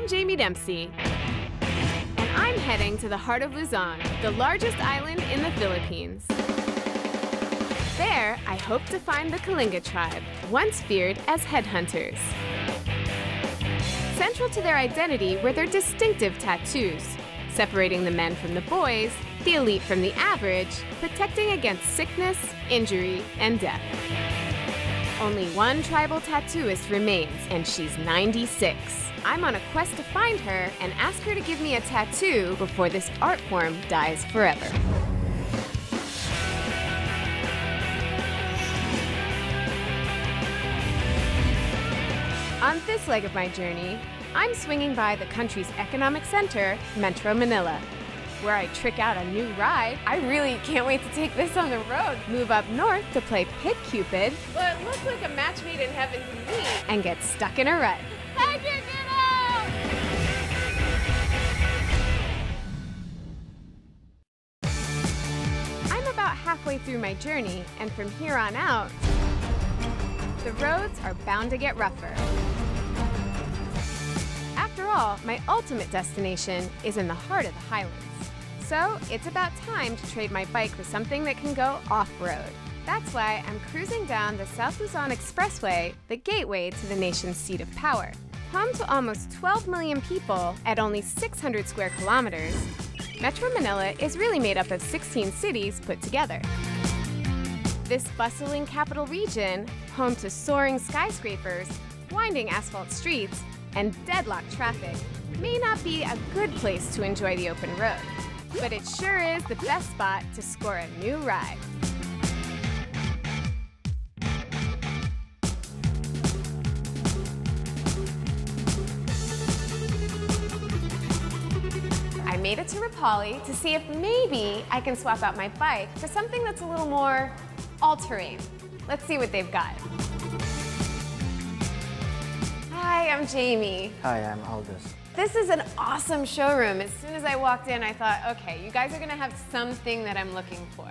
I'm Jaime Dempsey. And I'm heading to the heart of Luzon, the largest island in the Philippines. There, I hope to find the Kalinga tribe, once feared as headhunters. Central to their identity were their distinctive tattoos, separating the men from the boys, the elite from the average, protecting against sickness, injury, and death. Only one tribal tattooist remains, and she's 96. I'm on a quest to find her and ask her to give me a tattoo before this art form dies forever. On this leg of my journey, I'm swinging by the country's economic center, Metro Manila, where I trick out a new ride. I really can't wait to take this on the road. Move up north to play Pick Cupid. Well, it looks like a match made in heaven to me. And get stuck in a rut. I can't get out! I'm about halfway through my journey, and from here on out, the roads are bound to get rougher. After all, my ultimate destination is in the heart of the Highlands. So it's about time to trade my bike for something that can go off road. That's why I'm cruising down the South Luzon Expressway, the gateway to the nation's seat of power. Home to almost 12 million people at only 600 square kilometers, Metro Manila is really made up of 16 cities put together. This bustling capital region, home to soaring skyscrapers, winding asphalt streets, and deadlocked traffic, may not be a good place to enjoy the open road, but it sure is the best spot to score a new ride. I made it to Ropali to see if maybe I can swap out my bike for something that's a little more all-terrain. Let's see what they've got. Hi, I'm Jaime. Hi, I'm Aldous. This is an awesome showroom. As soon as I walked in, I thought, okay, you guys are gonna have something that I'm looking for.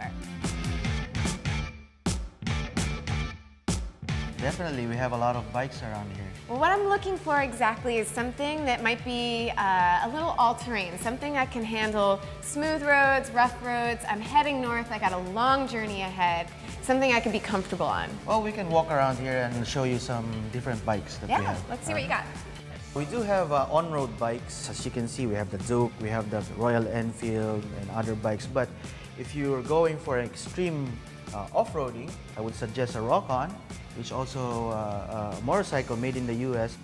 Definitely, we have a lot of bikes around here. Well, what I'm looking for exactly is something that might be uh, a little all-terrain, something that can handle smooth roads, rough roads. I'm heading north, I got a long journey ahead, something I can be comfortable on. Well, we can walk around here and show you some different bikes that we Yeah, have. let's see what you got. We do have uh, on-road bikes. As you can see, we have the Duke, we have the Royal Enfield, and other bikes. But if you're going for extreme uh, off-roading, I would suggest a Rokon, which also uh, a motorcycle made in the U.S.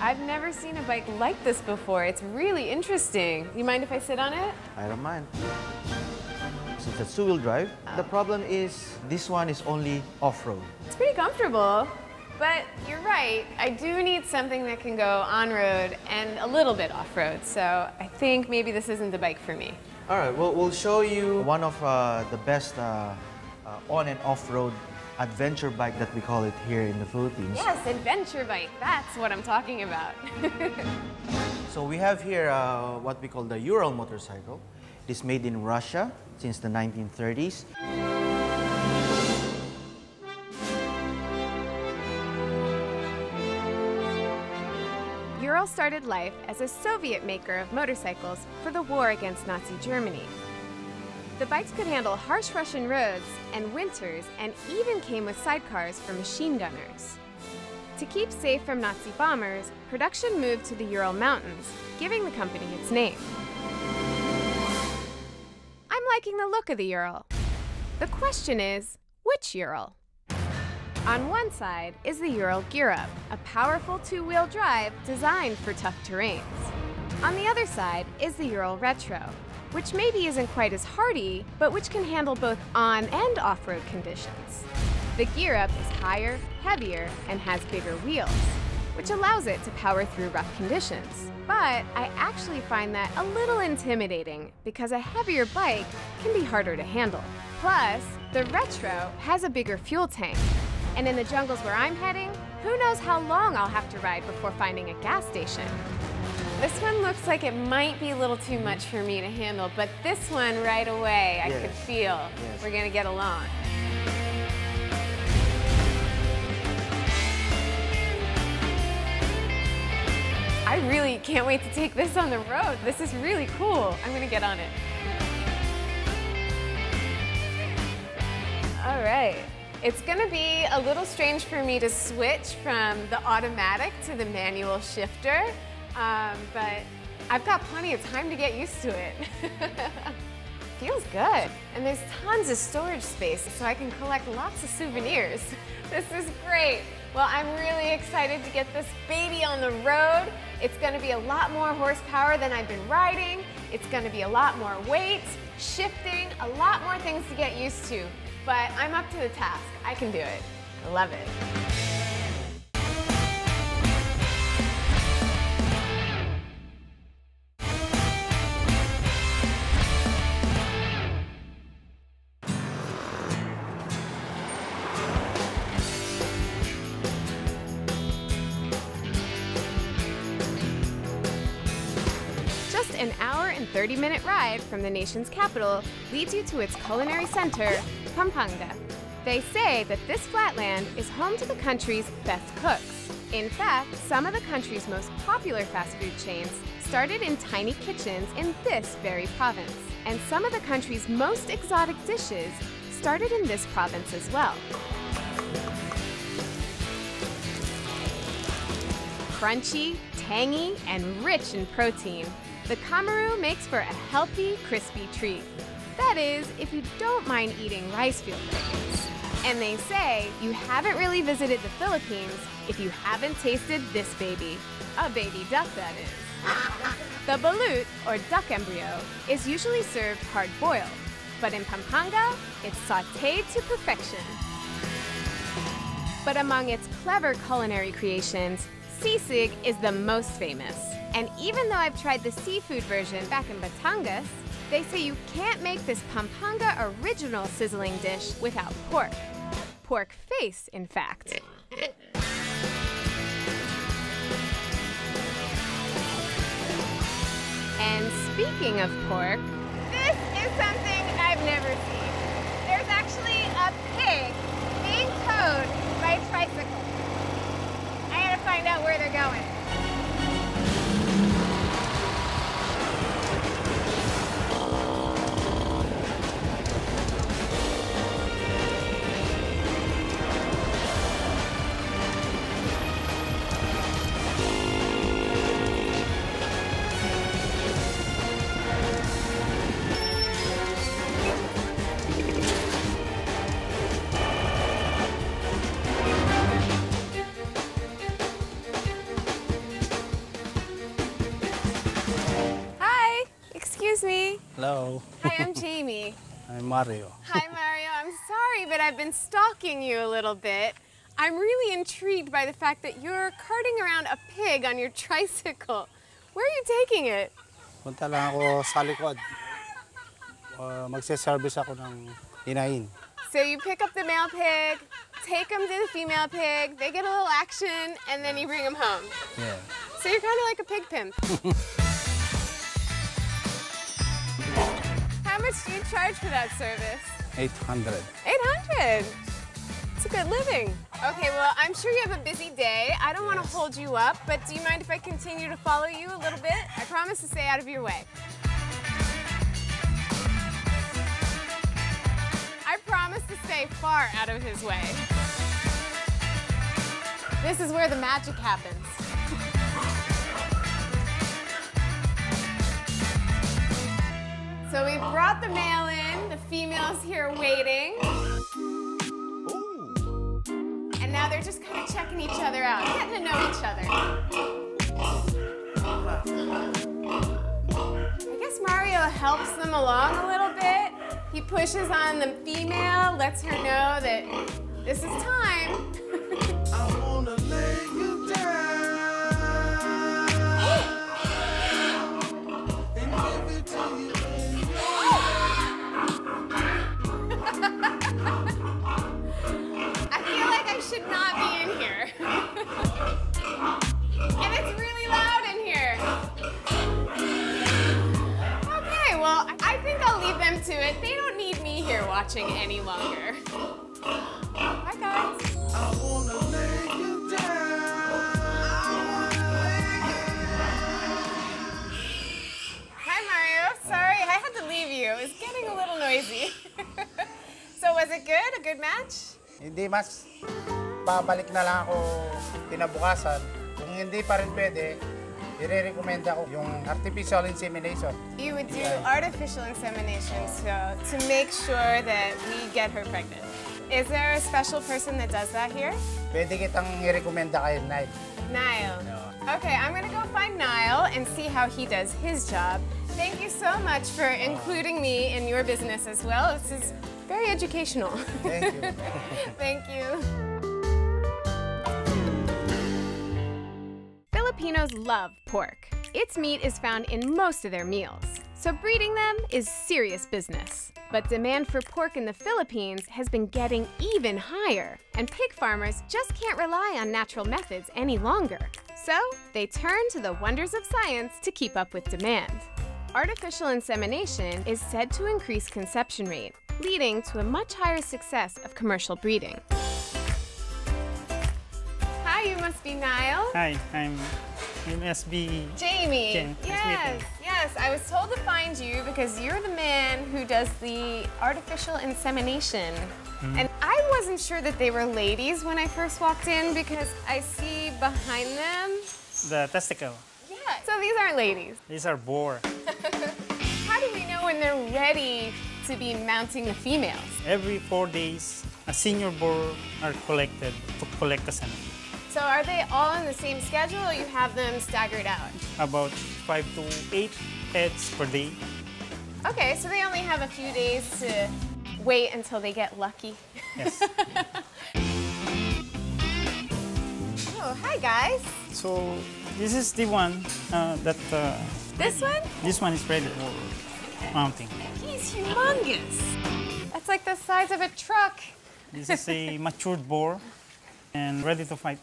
I've never seen a bike like this before. It's really interesting. You mind if I sit on it? I don't mind. It's a two-wheel drive. The problem is this one is only off-road. It's pretty comfortable. But you're right, I do need something that can go on-road and a little bit off-road. So I think maybe this isn't the bike for me. All right, well, we'll show you one of uh, the best uh, uh, on and off-road adventure bike that we call it here in the Philippines. Yes, adventure bike. That's what I'm talking about. So we have here uh, what we call the Ural motorcycle. It is made in Russia since the 1930s. Ural started life as a Soviet maker of motorcycles for the war against Nazi Germany. The bikes could handle harsh Russian roads and winters and even came with sidecars for machine gunners. To keep safe from Nazi bombers, production moved to the Ural Mountains, giving the company its name. Liking the look of the Ural. The question is, which Ural? On one side is the Ural Gear Up, a powerful two-wheel drive designed for tough terrains. On the other side is the Ural Retro, which maybe isn't quite as hardy, but which can handle both on and off-road conditions. The Gear Up is higher, heavier, and has bigger wheels, which allows it to power through rough conditions. But I actually find that a little intimidating because a heavier bike can be harder to handle. Plus, the Retro has a bigger fuel tank, and in the jungles where I'm heading, who knows how long I'll have to ride before finding a gas station. This one looks like it might be a little too much for me to handle, but this one right away I could feel Yes. we're gonna get along. I really can't wait to take this on the road. This is really cool. I'm gonna get on it. All right. It's gonna be a little strange for me to switch from the automatic to the manual shifter, um, but I've got plenty of time to get used to it. Feels good. And there's tons of storage space, so I can collect lots of souvenirs. This is great. Well, I'm really excited to get this baby on the road. It's gonna be a lot more horsepower than I've been riding. It's gonna be a lot more weight, shifting, a lot more things to get used to. But I'm up to the task. I can do it. I love it. An hour and 30 minute ride from the nation's capital leads you to its culinary center, Pampanga. They say that this flatland is home to the country's best cooks. In fact, some of the country's most popular fast food chains started in tiny kitchens in this very province. And some of the country's most exotic dishes started in this province as well. Crunchy, tangy, and rich in protein, the kamaro makes for a healthy, crispy treat. That is, if you don't mind eating rice field crickets. And they say you haven't really visited the Philippines if you haven't tasted this baby. A baby duck, that is. The balut, or duck embryo, is usually served hard boiled, but in Pampanga, it's sauteed to perfection. But among its clever culinary creations, sisig is the most famous. And even though I've tried the seafood version back in Batangas, they say you can't make this Pampanga original sizzling dish without pork. Pork face, in fact. And speaking of pork, this is something I've never seen. There's actually a pig being towed by a tricycle. I gotta find out where they're going. Hello, Hi, I'm Jaime. I'm Mario. Hi, Mario. I'm sorry, but I've been stalking you a little bit. I'm really intrigued by the fact that you're carting around a pig on your tricycle. Where are you taking it? Punta lang ako sa likod. Uh, magse-service ako ng inahin. So you pick up the male pig, take him to the female pig, they get a little action, and then you bring him home. Yeah. So you're kind of like a pig pimp. much do you charge for that service? 800. 800. It's a good living. Okay, well, I'm sure you have a busy day. I don't want to hold you up, but do you mind if I continue to follow you a little bit? I promise to stay out of your way. I promise to stay far out of his way. This is where the magic happens. So we brought the male in, the female's here waiting. And now they're just kind of checking each other out, getting to know each other. I guess Mario helps them along a little bit. He pushes on the female, lets her know that this is time. watching any longer. Bye, guys. you. It's getting a little noisy. so was it good? A good match? Hindi, mas babalik na lang ako pinabukasan. Kung hindi pa rin pwede, i-recommenda ko yung artificial insemination. You would do artificial insemination so, to make sure that we get her pregnant. Is there a special person that does that here? Pwede kitang i-recommenda kay Nile. Niall. Okay, I'm gonna go find Niall and see how he does his job. Thank you so much for including me in your business as well. This is very educational. Thank you. Thank you. Filipinos love pork. Its meat is found in most of their meals, so breeding them is serious business. But demand for pork in the Philippines has been getting even higher, and pig farmers just can't rely on natural methods any longer. So they turn to the wonders of science to keep up with demand. Artificial insemination is said to increase conception rate, leading to a much higher success of commercial breeding. You must be Niall. Hi, I'm MSB. Jaime. Jaime, Yes, meeting. yes. I was told to find you because you're the man who does the artificial insemination. Mm-hmm. And I wasn't sure that they were ladies when I first walked in because I see behind them. The testicle. Yeah. So these aren't ladies. These are boar. How do we know when they're ready to be mounting the females? Every four days, a senior boar are collected to collect the semen. So are they all on the same schedule or you have them staggered out? About five to eight heads per day. Okay, so they only have a few days to wait until they get lucky. Yes. Oh, hi guys. so this is the one uh, that uh, This one? this one is ready for mounting. He's humongous. That's like the size of a truck. This is a matured boar and ready to fight.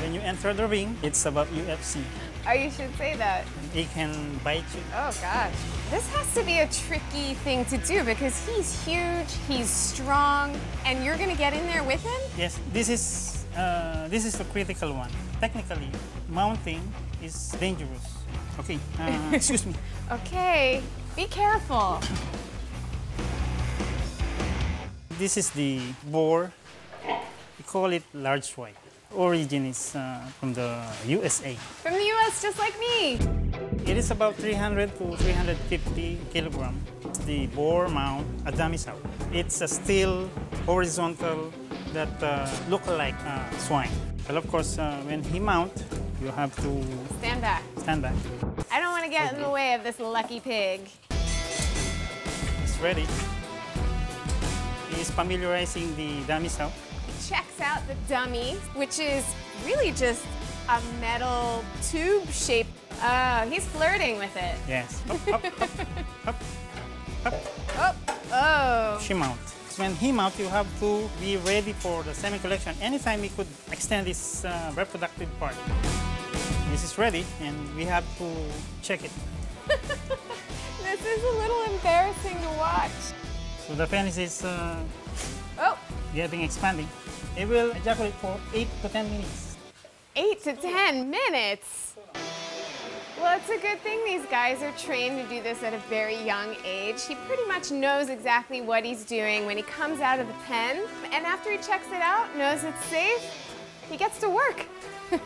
When you enter the ring, it's about UFC. Oh, you should say that. He can bite you. Oh gosh. This has to be a tricky thing to do because he's huge, he's strong, and you're gonna get in there with him? Yes, this is uh, this is the critical one. Technically, mounting is dangerous. Okay, uh, excuse me. Okay, be careful. This is the boar. We call it large white. Origin is uh, from the USA. From the US, just like me. It is about 300 to 350 kilogram. It's the boar mount, a sow. It's a steel horizontal that uh, look like uh, swine. Well, of course, uh, when he mount, you have to Stand back. stand back. I don't want to get in the way of this lucky pig. It's ready. He's familiarizing the dummy sow. Checks out the dummy, which is really just a metal tube shape. Oh, he's flirting with it. Yes. Up, up, up, up, up. Oh, oh. She mount. When he mount, you have to be ready for the semen collection. Anytime he could extend his uh, reproductive part. This is ready, and we have to check it. This is a little embarrassing to watch. So the penis is uh, Oh, getting expanding. It will ejaculate for 8 to 10 minutes. eight to 10 minutes. Well, it's a good thing these guys are trained to do this at a very young age. He pretty much knows exactly what he's doing when he comes out of the pen. And after he checks it out, knows it's safe, he gets to work.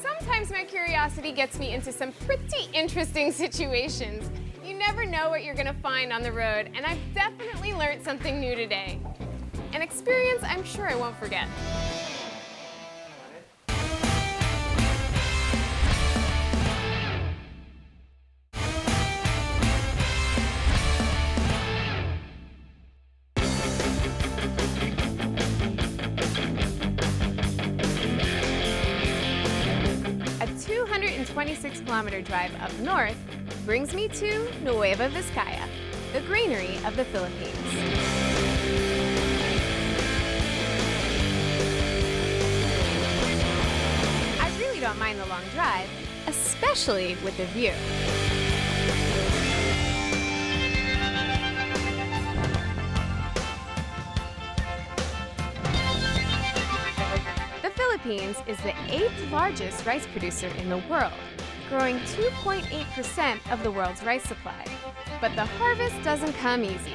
Sometimes my curiosity gets me into some pretty interesting situations. You never know what you're gonna find on the road, and I've definitely learned something new today. An experience I'm sure I won't forget. A 226 kilometer drive up north brings me to Nueva Vizcaya, the greenery of the Philippines. Don't mind the long drive, especially with the view. The Philippines is the eighth largest rice producer in the world, growing 2.8% of the world's rice supply. But the harvest doesn't come easy.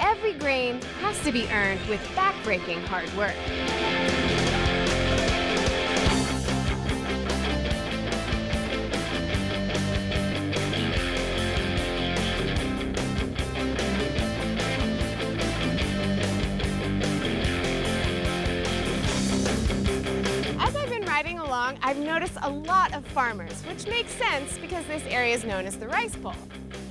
Every grain has to be earned with backbreaking hard work. I've noticed a lot of farmers, which makes sense because this area is known as the Rice Bowl.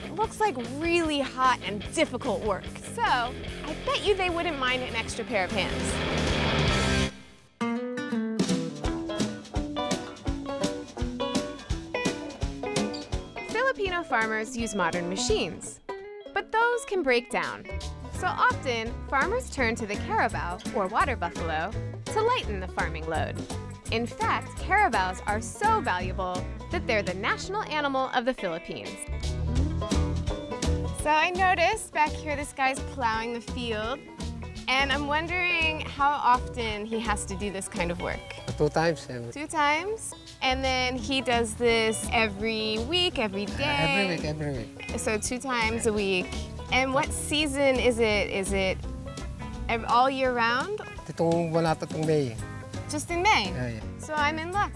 It looks like really hot and difficult work, so I bet you they wouldn't mind an extra pair of hands. Filipino farmers use modern machines, but those can break down. So often, farmers turn to the carabao, or water buffalo, to lighten the farming load. In fact, carabaos are so valuable that they're the national animal of the Philippines. So I noticed back here this guy's plowing the field, and I'm wondering how often he has to do this kind of work. Two times. Every, Two times? And then he does this every week, every day? every week, every week. So two times a week. And what season is it? Is it all year round? Itong wala to itong May. Just in May? Yeah, yeah. So I'm in luck.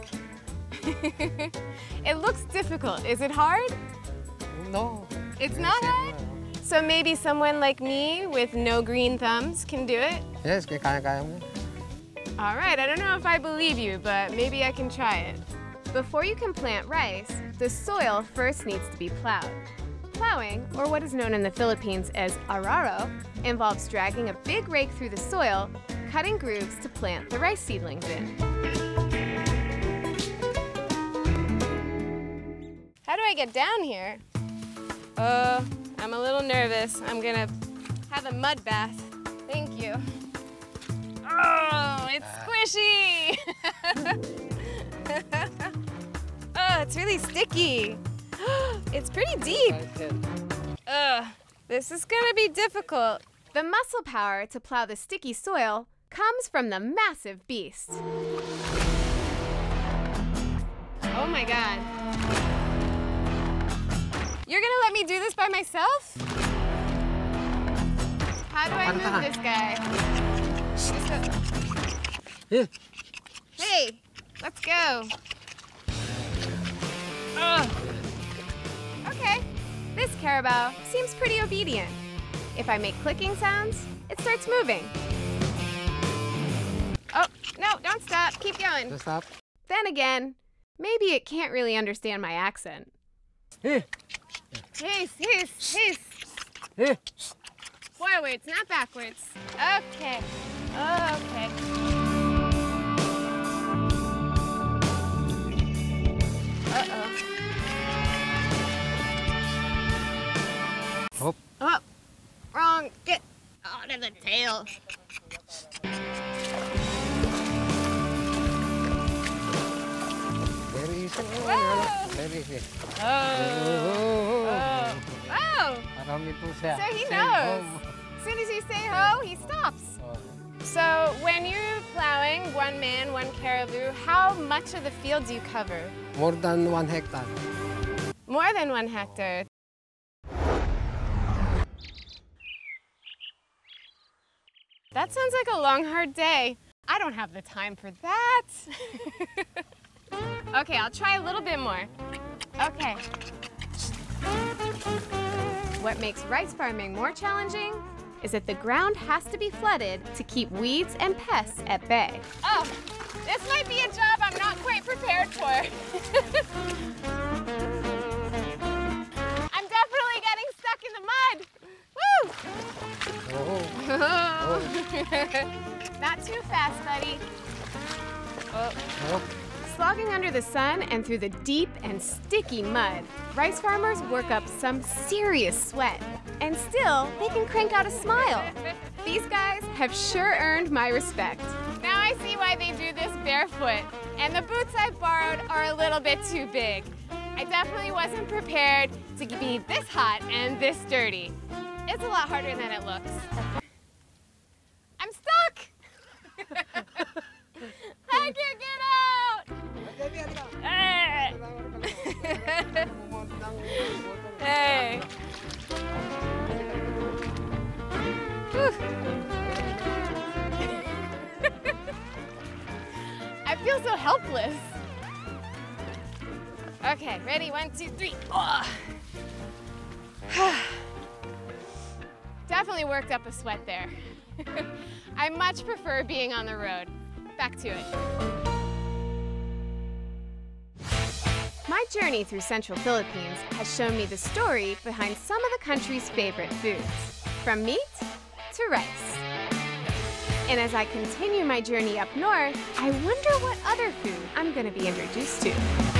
it looks difficult. Is it hard? No. It's not hard? So maybe someone like me with no green thumbs can do it? Yes, kaya-kaya mo. All right, I don't know if I believe you, but maybe I can try it. Before you can plant rice, the soil first needs to be plowed. Plowing, or what is known in the Philippines as araro, involves dragging a big rake through the soil, cutting grooves to plant the rice seedlings in. How do I get down here? Uh, I'm a little nervous. I'm gonna have a mud bath. Thank you. Oh, it's squishy! oh, it's really sticky. it's pretty deep. Ugh, this is gonna be difficult. The muscle power to plow the sticky soil comes from the massive beast. Oh my god. You're gonna let me do this by myself? How do I move this guy? Yeah. Hey, let's go. Ugh. Okay, this carabao seems pretty obedient. If I make clicking sounds, it starts moving. Oh, no, don't stop. Keep going. Just stop. Then again, maybe it can't really understand my accent. Hey. Hiss, hiss, hiss. Hey. Forwards, oh not backwards. Okay. Okay. Uh-oh. Hop. Oh, wrong. Get out of the tail. Whoa. Very easy. Oh. Oh. Oh. Oh. Marami po siya. So he knows. As soon as you say ho, he stops. So when you're plowing one man, one caribou, how much of the field do you cover? More than one hectare. More than one hectare. That sounds like a long, hard day. I don't have the time for that. okay, I'll try a little bit more. Okay. What makes rice farming more challenging is that the ground has to be flooded to keep weeds and pests at bay. Oh, this might be a job I'm not quite prepared for. I'm definitely getting stuck in the mud. Woo! Oh. oh. Not too fast, buddy. Oh. Oh. Slogging under the sun and through the deep and sticky mud, rice farmers work up some serious sweat. And still, they can crank out a smile. These guys have sure earned my respect. Now I see why they do this barefoot. And the boots I've borrowed are a little bit too big. I definitely wasn't prepared to be this hot and this dirty. It's a lot harder than it looks. Ready? One, two, three. Ugh. Definitely worked up a sweat there. I much prefer being on the road. Back to it. My journey through Central Philippines has shown me the story behind some of the country's favorite foods, from meat to rice. And as I continue my journey up north, I wonder what other food I'm going to be introduced to.